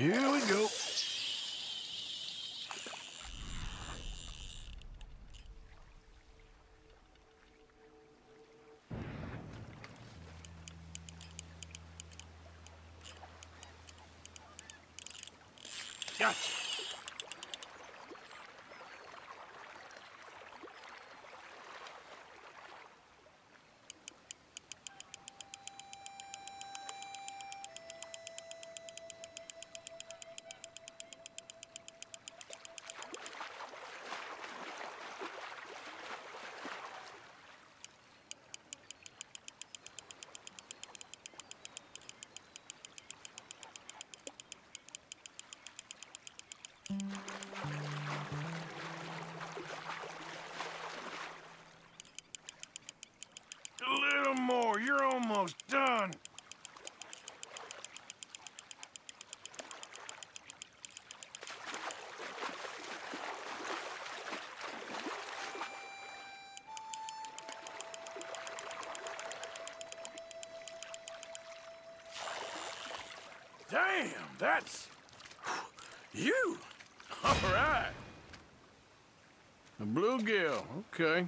Here we go. Gotcha. A little more. You're almost done. Damn, that's you. All right. A bluegill, okay.